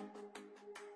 うん。